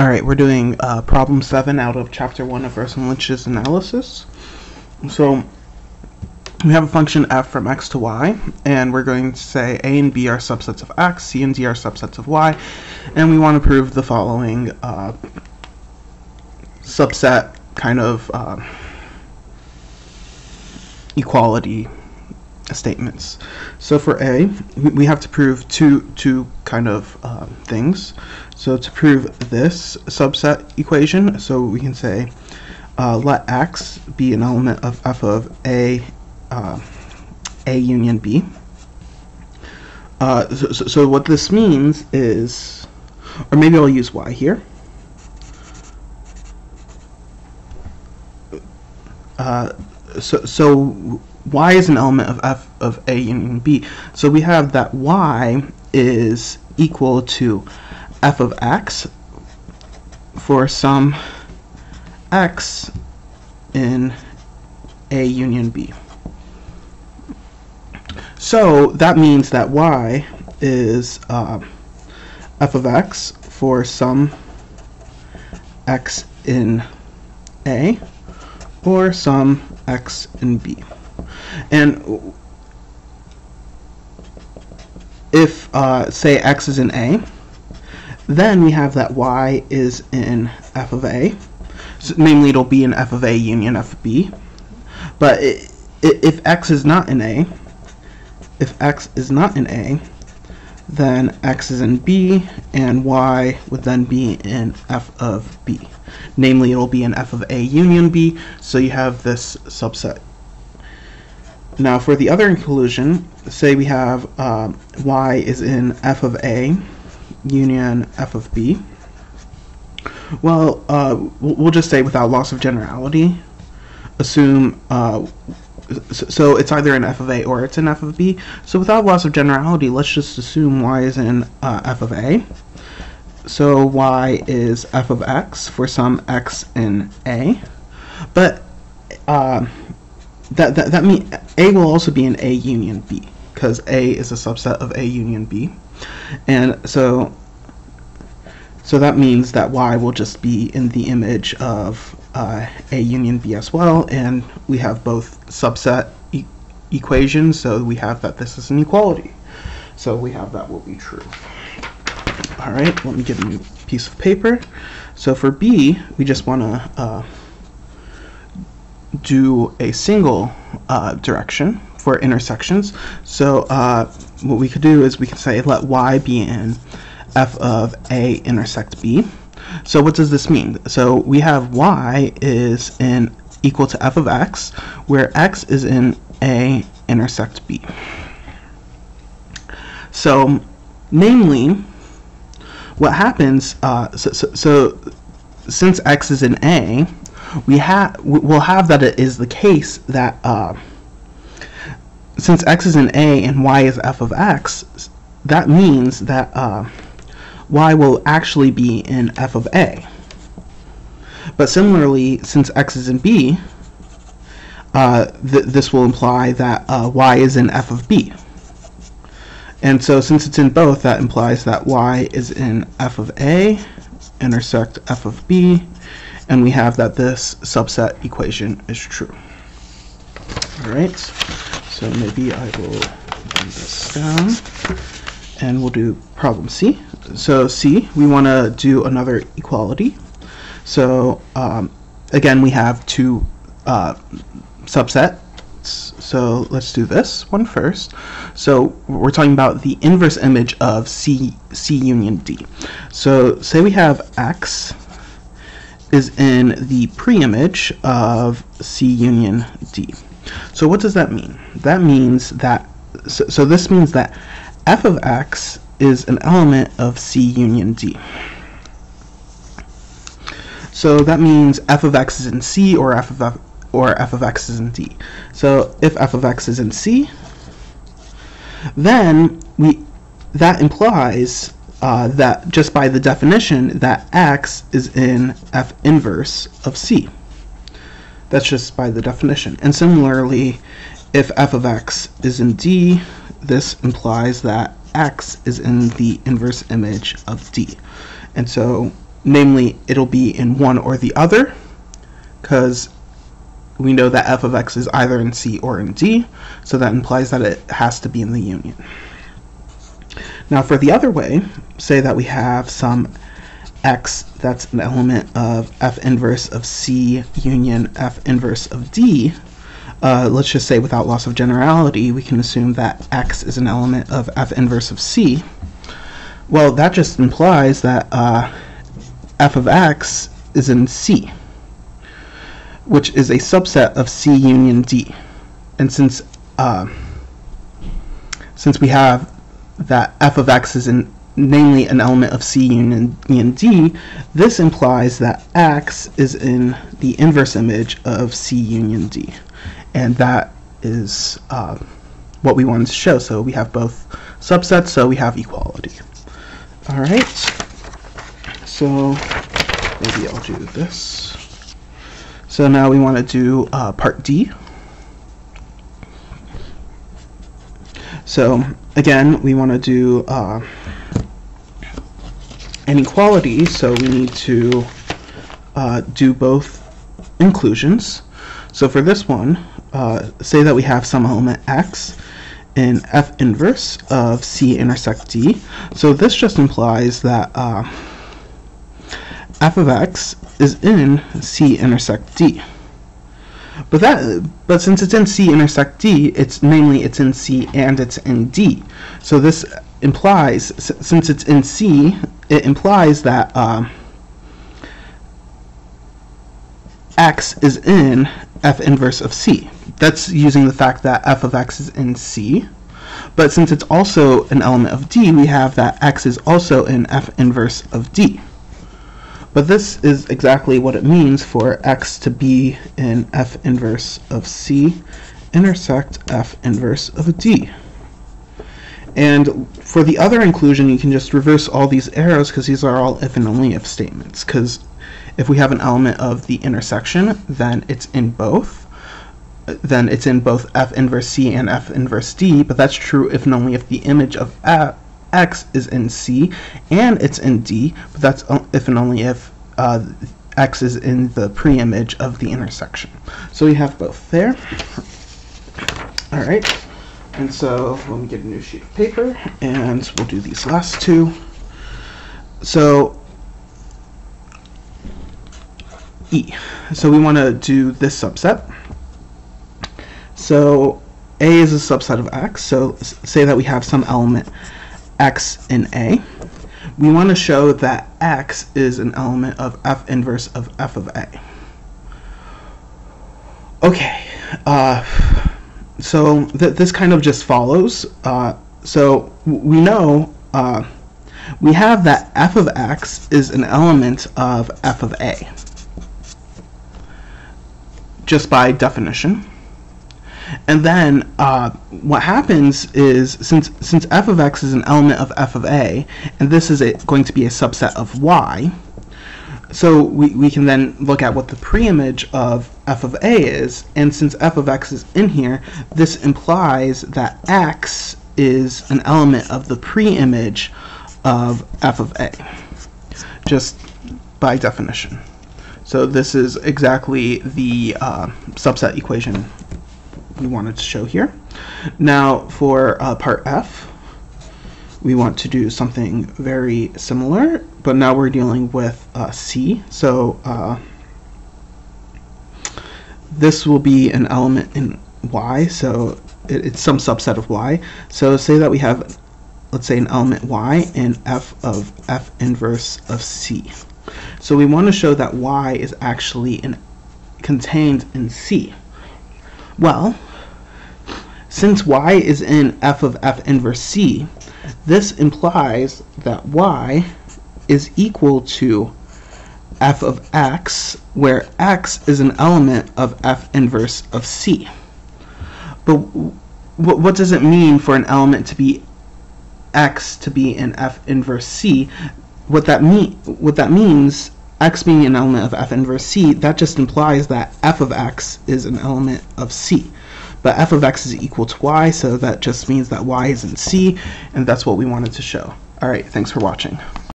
All right, we're doing uh, problem seven out of chapter one of Rosenlicht's analysis. So we have a function f from x to y, and we're going to say a and b are subsets of x, c and d are subsets of y, and we want to prove the following uh, subset kind of uh, equality statements. So for A, we have to prove two two kind of uh, things. So to prove this subset equation, so we can say uh, let x be an element of f of A, uh, A union B. Uh, so, so, so what this means is, or maybe I'll use y here. Uh, so, so y is an element of f of a union b. So we have that y is equal to f of x for some x in a union b. So that means that y is uh, f of x for some x in a or some x in b. And if, uh, say, x is in A, then we have that y is in f of A. So, namely, it'll be in f of A union f of B. But it, it, if x is not in A, if x is not in A, then x is in B, and y would then be in f of B. Namely, it'll be in f of A union B, so you have this subset now for the other inclusion, say we have uh, y is in f of a union f of b. Well, uh, we'll just say without loss of generality, assume, uh, so it's either in f of a or it's in f of b. So without loss of generality, let's just assume y is in uh, f of a. So y is f of x for some x in a. But uh, that that that mean A will also be an A union B because A is a subset of A union B, and so so that means that Y will just be in the image of uh, A union B as well, and we have both subset e equations, so we have that this is an equality. So we have that will be true. All right, let me get a new piece of paper. So for B, we just want to uh, do a single uh, direction for intersections. So uh, what we could do is we could say let y be in f of a intersect b. So what does this mean? So we have y is in equal to f of x, where x is in a intersect b. So namely, what happens, uh, so, so, so since x is in a, we have we'll have that it is the case that uh, since x is in a and y is f of x, that means that uh, y will actually be in f of a. But similarly, since x is in b, uh, th this will imply that uh, y is in f of b. And so since it's in both, that implies that y is in f of a intersect f of b, and we have that this subset equation is true. All right, so maybe I will bring this down and we'll do problem C. So C, we want to do another equality. So um, again, we have two uh, subsets. So let's do this one first. So we're talking about the inverse image of C, C union D. So say we have X is in the preimage of C union D. So what does that mean? That means that, so, so this means that f of x is an element of C union D. So that means f of x is in C or f of f or f of x is in D. So if f of x is in C, then we that implies uh, that just by the definition that x is in f inverse of c. That's just by the definition. And similarly, if f of x is in d, this implies that x is in the inverse image of d. And so namely it'll be in one or the other because we know that f of x is either in C or in D, so that implies that it has to be in the union. Now for the other way, say that we have some x that's an element of f inverse of C union f inverse of D, uh, let's just say without loss of generality, we can assume that x is an element of f inverse of C. Well, that just implies that uh, f of x is in C which is a subset of C union D. And since uh, since we have that f of x is in, namely an element of C union, union D, this implies that x is in the inverse image of C union D. And that is uh, what we wanted to show. So we have both subsets, so we have equality. All right. So maybe I'll do this. So now we want to do uh, part D. So again, we want to do uh, inequality, so we need to uh, do both inclusions. So for this one, uh, say that we have some element x in f inverse of C intersect D. So this just implies that uh, f of x is in C intersect D. But that, but since it's in C intersect D, it's namely it's in C and it's in D. So this implies, since it's in C, it implies that uh, x is in f inverse of C. That's using the fact that f of x is in C. But since it's also an element of D, we have that x is also in f inverse of D. But this is exactly what it means for x to be in f inverse of c intersect f inverse of d. And for the other inclusion, you can just reverse all these arrows because these are all if and only if statements. Because if we have an element of the intersection, then it's in both. Then it's in both f inverse c and f inverse d, but that's true if and only if the image of f x is in C and it's in D, but that's if and only if uh, x is in the preimage of the intersection. So we have both there. All right, and so let me get a new sheet of paper, and we'll do these last two. So E. So we want to do this subset. So A is a subset of X. So say that we have some element x in A, we want to show that x is an element of f inverse of f of A. Okay, uh, so th this kind of just follows. Uh, so we know uh, we have that f of x is an element of f of A, just by definition. And then uh, what happens is since since f of x is an element of f of a, and this is a, going to be a subset of y, so we, we can then look at what the preimage of f of a is, and since f of x is in here, this implies that x is an element of the preimage of f of a, just by definition. So this is exactly the uh, subset equation we wanted to show here. Now for uh, part F, we want to do something very similar, but now we're dealing with uh, C. So uh, this will be an element in Y, so it, it's some subset of Y. So say that we have, let's say, an element Y in F of F inverse of C. So we want to show that Y is actually in, contained in C. Well, since y is in f of f inverse c, this implies that y is equal to f of x, where x is an element of f inverse of c. But what does it mean for an element to be x to be in f inverse c? What that mean what that means x being an element of f inverse c, that just implies that f of x is an element of c. But f of x is equal to y, so that just means that y is in c, and that's what we wanted to show. Alright, thanks for watching.